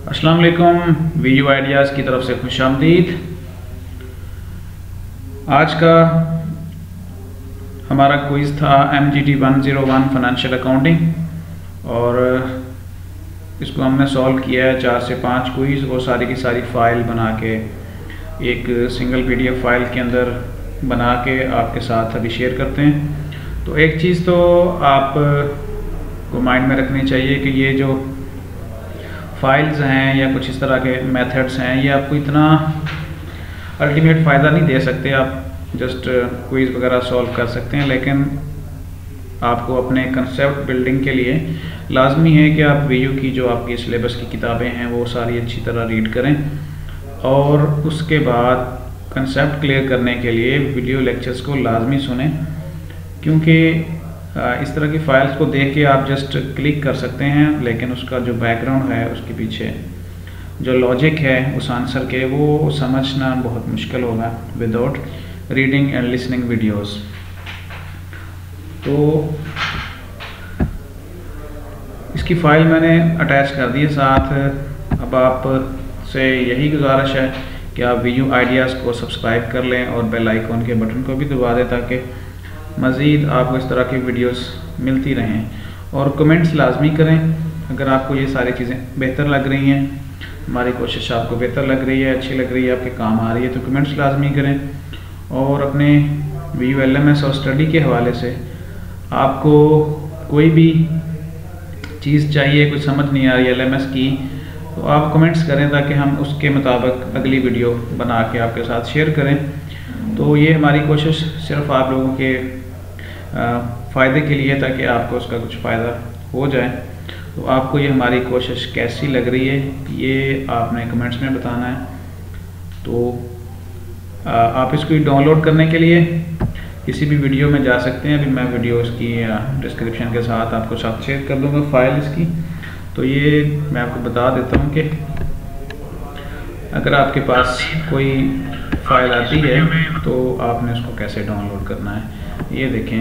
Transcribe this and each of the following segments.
अस्सलाम वालेकुम we U ideas की तरफ़ से खुश आमदीद। आज का हमारा क्विज़ था M G T one zero one financial accounting और इसको हमने सॉल्व किया है चार से पाँच क्विज़ वो सारी की सारी फ़ाइल बना के, एक सिंगल पीडीएफ फ़ाइल के अंदर बना के आपके साथ अभी शेयर करते हैं। तो एक चीज़ तो आप को माइंड में रखनी चाहिए कि ये जो फाइल्स हैं या कुछ इस तरह के मेथड्स हैं, ये आपको इतना अल्टीमेट फ़ायदा नहीं दे सकते, आप जस्ट क्विज़ वगैरह सॉल्व कर सकते हैं, लेकिन आपको अपने कंसेप्ट बिल्डिंग के लिए लाजमी है कि आप वी की जो आपकी सिलेबस की किताबें हैं, वो सारी अच्छी तरह रीड करें। और उसके बाद कंसेप्ट क्लियर करने के लिए वीडियो लेक्चर्स को लाजमी सुने, क्योंकि इस तरह की फाइल्स को देख के आप जस्ट क्लिक कर सकते हैं, लेकिन उसका जो बैकग्राउंड है, उसके पीछे जो लॉजिक है, उस आंसर के, वो समझना बहुत मुश्किल होगा without reading and listening videos तो इसकी फ़ाइल मैंने अटैच कर दी है साथ। अब आप से यही गुजारिश है कि आप वी यू आइडियाज़ को सब्सक्राइब कर लें और बेल आइकॉन के बटन को भी दबा दें ताकि मज़ीद आपको इस तरह की वीडियोस मिलती रहें। और कमेंट्स लाजमी करें, अगर आपको ये सारी चीज़ें बेहतर लग रही हैं। हमारी कोशिश आपको बेहतर लग रही है, अच्छी लग रही है, आपके काम आ रही है तो कमेंट्स लाजमी करें। और अपने V U L M S और स्टडी के हवाले से आपको कोई भी चीज़ चाहिए, कुछ समझ नहीं आ रही एल एम एस की तो आप कमेंट्स करें ताकि हम उसके मुताबिक अगली वीडियो बना के आपके साथ शेयर करें। तो ये हमारी कोशिश सिर्फ़ आप लोगों के फ़ायदे के लिए ताकि आपको उसका कुछ फ़ायदा हो जाए। तो आपको ये हमारी कोशिश कैसी लग रही है, ये आपने कमेंट्स में बताना है। तो आप इसको डाउनलोड करने के लिए किसी भी वीडियो में जा सकते हैं। अभी मैं वीडियो इसकी डिस्क्रिप्शन के साथ आपको साथ शेयर कर दूँगा फ़ाइल इसकी। तो ये मैं आपको बता देता हूँ कि अगर आपके पास कोई फ़ाइल आती है तो आपने उसको कैसे डाउनलोड करना है? ये देखें।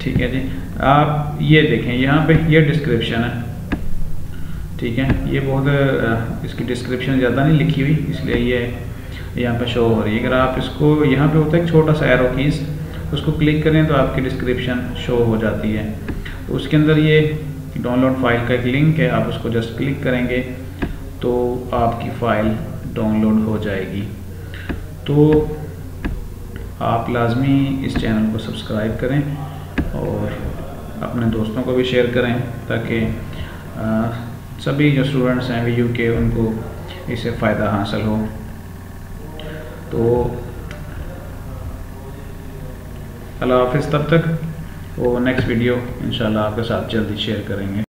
ठीक है जी। आप ये देखें, यहाँ पे ये डिस्क्रिप्शन है। ठीक है, ये बहुत इसकी डिस्क्रिप्शन ज़्यादा नहीं लिखी हुई, इसलिए ये यहाँ पे शो हो रही है। अगर आप इसको, यहाँ पे होता है एक छोटा सा एरो कीज उसको क्लिक करें तो आपकी डिस्क्रिप्शन शो हो जाती है। तो उसके अंदर ये डाउनलोड फ़ाइल का एक लिंक है, आप उसको जस्ट क्लिक करेंगे तो आपकी फ़ाइल डाउनलोड हो जाएगी। तो आप लाजमी इस चैनल को सब्सक्राइब करें और अपने दोस्तों को भी शेयर करें ताकि सभी जो स्टूडेंट्स हैं वी यू के उनको इससे फ़ायदा हासिल हो। तो अल्लाह हाफिज़, तब तक वो नेक्स्ट वीडियो इंशाल्लाह आपके साथ जल्दी शेयर करेंगे।